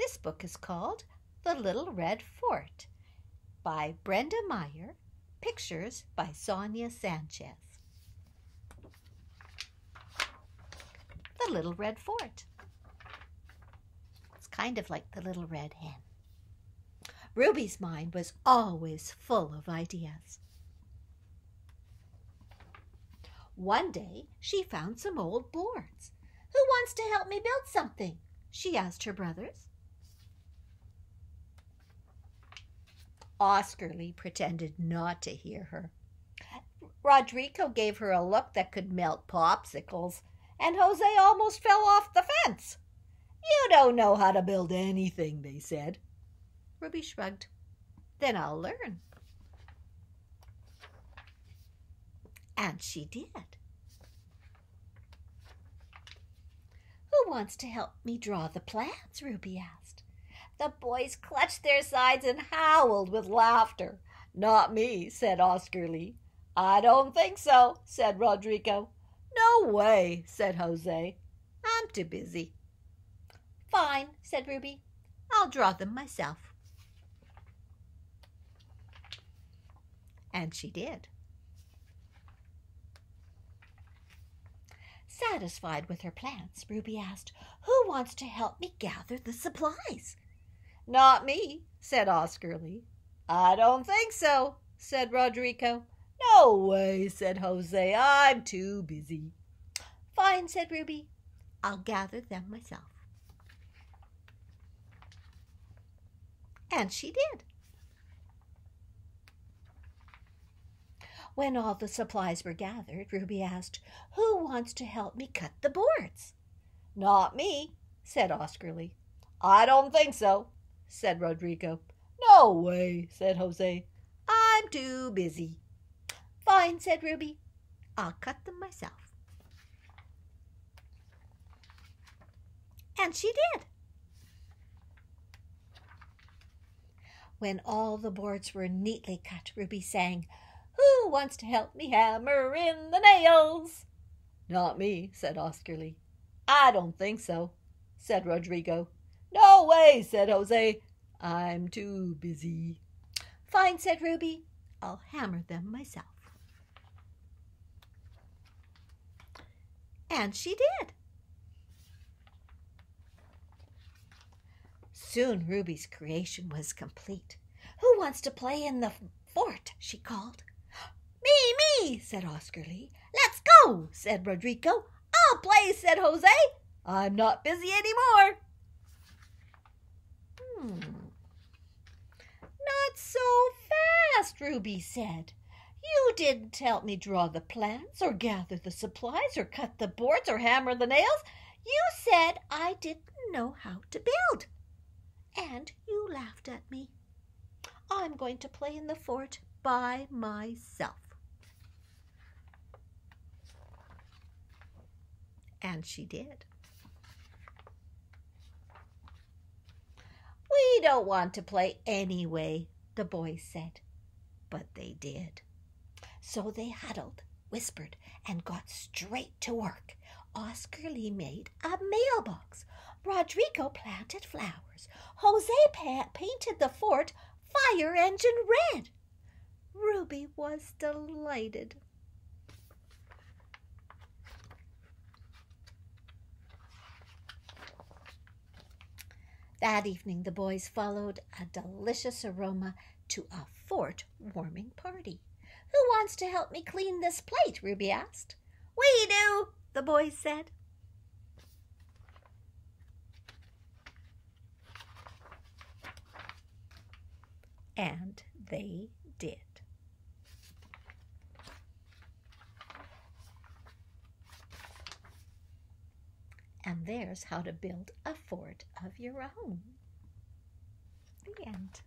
This book is called The Little Red Fort by Brenda Maier, pictures by Sonia Sanchez. The Little Red Fort. It's kind of like the Little Red Hen. Ruby's mind was always full of ideas. One day she found some old boards. Who wants to help me build something? she asked her brothers. Oscarly pretended not to hear her. Rodrigo gave her a look that could melt popsicles, and Jose almost fell off the fence. You don't know how to build anything, they said. Ruby shrugged. Then I'll learn. And she did. Who wants to help me draw the plans? Ruby asked. The boys clutched their sides and howled with laughter. Not me, said Oscar Lee. I don't think so, said Rodrigo. No way, said Jose. I'm too busy. Fine, said Ruby. I'll draw them myself. And she did. Satisfied with her plans, Ruby asked, Who wants to help me gather the supplies? Not me, said Oscarly. I don't think so, said Rodrigo. No way, said Jose. I'm too busy. Fine, said Ruby. I'll gather them myself. And she did. When all the supplies were gathered, Ruby asked, Who wants to help me cut the boards? Not me, said Oscarly. I don't think so, said Rodrigo. No way, said Jose. I'm too busy. Fine, said Ruby. I'll cut them myself. And she did. When all the boards were neatly cut, Ruby sang, Who wants to help me hammer in the nails? Not me, said Oscarly. I don't think so, said Rodrigo. Way, said Jose. I'm too busy. Fine, said Ruby. I'll hammer them myself. And she did. Soon Ruby's creation was complete. Who wants to play in the fort? she called. Me, me, said Oscarly. Let's go, said Rodrigo. I'll play, said Jose. I'm not busy anymore. Hmm. Not so fast, Ruby said. You didn't help me draw the plans, or gather the supplies, or cut the boards, or hammer the nails. You said I didn't know how to build. And you laughed at me. I'm going to play in the fort by myself. And she did. We don't want to play anyway, the boys said. But they did. So they huddled, whispered, and got straight to work. Oscar Lee made a mailbox. Rodrigo planted flowers. Jose pa- painted the fort fire engine red. Ruby was delighted. That evening, the boys followed a delicious aroma to a fort warming party. Who wants to help me clean this plate? Ruby asked. We do, the boys said. And they did. And there's how to build a fort of your own. The end.